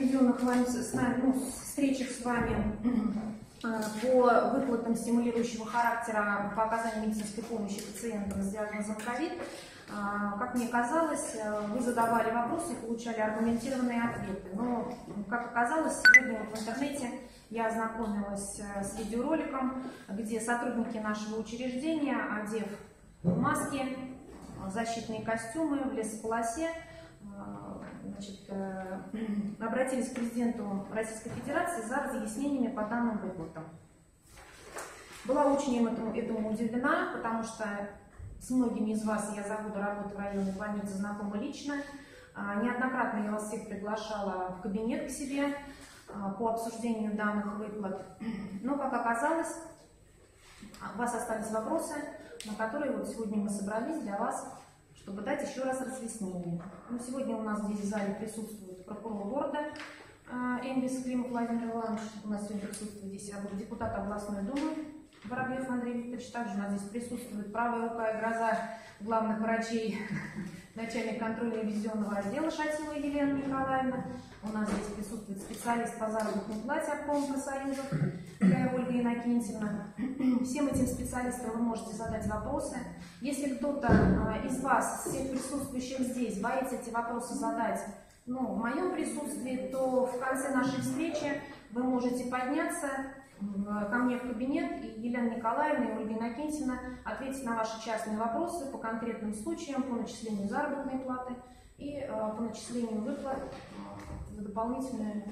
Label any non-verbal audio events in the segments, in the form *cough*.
проведенных вами, с нами, ну, встречах с вами э, *clears throat* по выплатам стимулирующего характера по оказанию медицинской помощи пациентам с диагнозом э, как мне казалось, э, вы задавали вопросы и получали аргументированные ответы. Но, как оказалось, сегодня в интернете я ознакомилась с видеороликом, где сотрудники нашего учреждения, одев маски, защитные костюмы в лесополосе, значит, э, *clears throat* обратились к президенту Российской Федерации за разъяснениями по данным выплатам. Была очень им этому, этому удивлена, потому что с многими из вас я за годы работы в районной больнице знакома лично. А, неоднократно я вас всех приглашала в кабинет к себе а, по обсуждению данных выплат. *clears throat* Но, как оказалось, у вас остались вопросы, на которые вот сегодня мы собрались для вас чтобы дать еще раз разъяснение. Ну, сегодня у нас здесь в зале присутствует прокурор города а, Энгельс Климов Владимир Иванович. У нас сегодня присутствует здесь депутат областной думы Воробьев Андрей Викторович. Также у нас здесь присутствует правая рука и гроза главных врачей, *laughs* начальник контроля визионного отдела Шатилова Елена Николаевна. У нас здесь присутствует специалист по заработной плате обкома профсоюзов Ольга Иннокентьевна. Всем этим специалистам вы можете задать вопросы. Если кто-то а, из вас, всех присутствующих здесь, боится эти вопросы задать ну, в моем присутствии, то в конце нашей встречи вы можете подняться ко мне в кабинет, и Елена Николаевна и Ольга Иннокентьевна ответить на ваши частные вопросы по конкретным случаям, по начислению заработной платы и э, по начислению выплат за дополнительную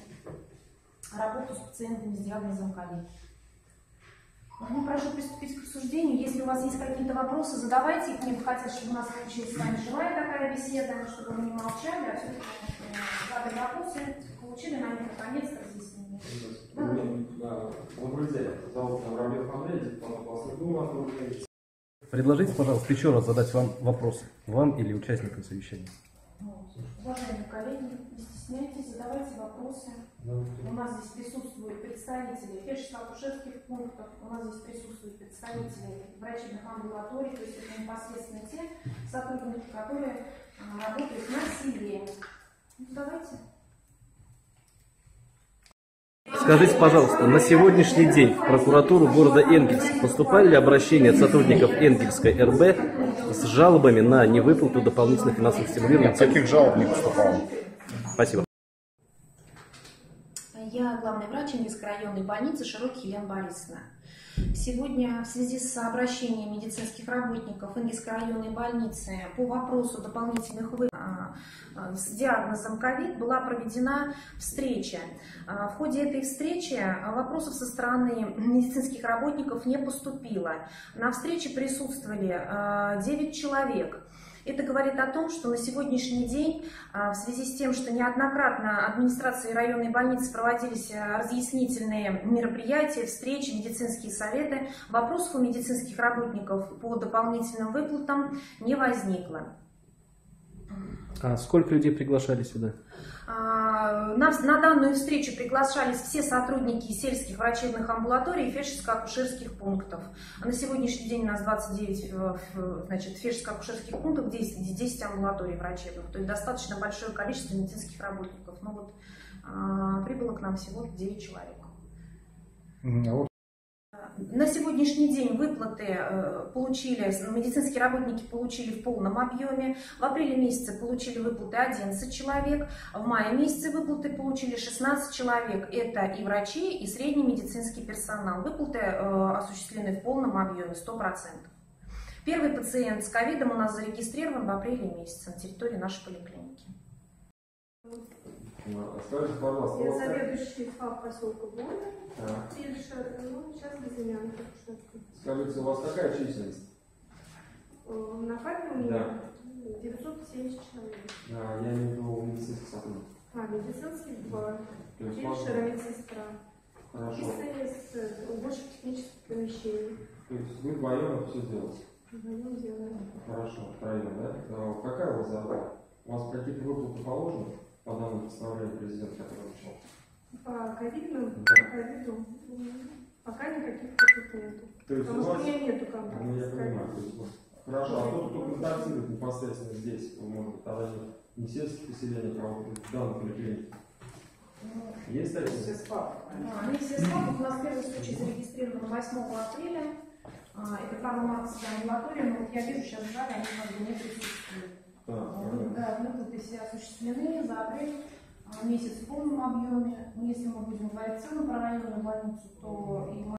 работу с пациентами с диагнозом ковид. Ну, прошу приступить к обсуждению. Если у вас есть какие-то вопросы, задавайте их. Мне бы хотелось, чтобы у нас получилась с вами живая такая беседа, чтобы мы не молчали, а все-таки э, задали вопросы, получили на них наконец-то разъяснение. Предложите, пожалуйста, еще раз задать вам вопрос, вам или участникам совещания. Уважаемые коллеги, не стесняйтесь, задавайте вопросы. У нас здесь присутствуют представители фельдшерско-акушерских пунктов, у нас здесь присутствуют представители врачебных амбулаторий, то есть это непосредственно те сотрудники, которые а, работают на селе. Ну, давайте. Скажите, пожалуйста, на сегодняшний день в прокуратуру города Энгельс поступали ли обращения от сотрудников Энгельской РБ с жалобами на невыплату дополнительных финансовых стимулирований? Нет, таких жалоб не поступало. Спасибо. Я главный врач Ингельской районной больницы Широкий Елена Борисовна. Сегодня в связи с обращением медицинских работников Ингельской районной больницы по вопросу дополнительных выплат а, а, с диагнозом ковид была проведена встреча. А, в ходе этой встречи вопросов со стороны медицинских работников не поступило. На встрече присутствовали 9 человек. Это говорит о том, что на сегодняшний день, а, в связи с тем, что неоднократно администрацией районной больницы проводились а, разъяснительные мероприятия, встречи, медицинские советы, вопросов у медицинских работников по дополнительным выплатам не возникло. А сколько людей приглашали сюда? А, на, на данную встречу приглашались все сотрудники сельских врачебных амбулаторий и фельдшерско-акушерских пунктов. На сегодняшний день у нас 29 э, значит, фельдшерско-акушерских пунктов, 10, 10 амбулаторий врачебных. То есть достаточно большое количество медицинских работников. Но вот а, прибыло к нам всего 9 человек. А вот на сегодняшний день выплаты э, получили, медицинские работники получили в полном объеме. В апреле месяце получили выплаты 11 человек. В мае месяце выплаты получили 16 человек. Это и врачи, и средний медицинский персонал. Выплаты э, осуществлены в полном объеме, 100%. Первый пациент с ковидом у нас зарегистрирован в апреле месяце на территории нашей поликлиники. Скажите, пожалуйста, Я заведующий ФАП поселка Боля, фельдшер, ну, сейчас безымянка. Скажите, у вас какая численность? Э, на ФАПе у меня 970 человек. А, я имею в виду медицинских сотрудников. А, медицинских два. Фельдшер и медсестра. Хорошо. И э, больше технических помещений. То есть вы вдвоем все делаете? Вдвоем делаем. Хорошо, втроем, да? А какая у вас зарплата? У вас какие-то выплаты положены? по данным постановления президента, который начал? По ковидным? Да. По ковиду пока никаких таких нету. То есть Потому у вас... что у меня нету контактов. Ну, я понимаю. То есть, хорошо, а тот, кто контактирует непосредственно здесь, может быть, тогда не, не сельских поселений, а вот в данных мероприятиях? Ну, есть такие? Сеспап. Ну, они Сеспап в Москве в случае зарегистрированы 8 апреля. А, это программа амбулатория, но вот я вижу сейчас в зале, они осуществлены за апрель а, месяц в полном объеме. Ну, если мы будем говорить в целом про районную больницу, то и